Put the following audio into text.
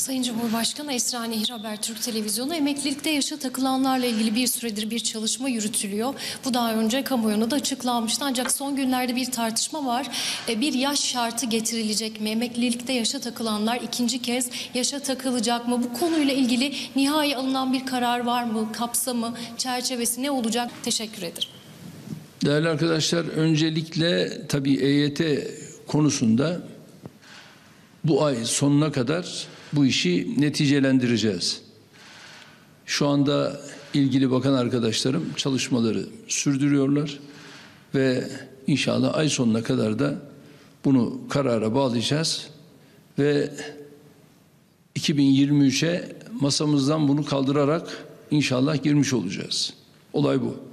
Sayın Cumhurbaşkanı Esra Nehir Habertürk Televizyonu emeklilikte yaşa takılanlarla ilgili bir süredir bir çalışma yürütülüyor. Bu daha önce kamuoyuna da açıklanmıştı ancak son günlerde bir tartışma var. E, Bir yaş şartı getirilecek mi? Emeklilikte yaşa takılanlar ikinci kez yaşa takılacak mı? Bu konuyla ilgili nihai alınan bir karar var mı? Kapsamı, çerçevesi ne olacak? Teşekkür ederim. Değerli arkadaşlar öncelikle tabii EYT konusunda bu ay sonuna kadar bu işi neticelendireceğiz. Şu anda ilgili bakan arkadaşlarım çalışmaları sürdürüyorlar ve inşallah ay sonuna kadar da bunu karara bağlayacağız ve 2023'e masamızdan bunu kaldırarak inşallah girmiş olacağız. Olay bu.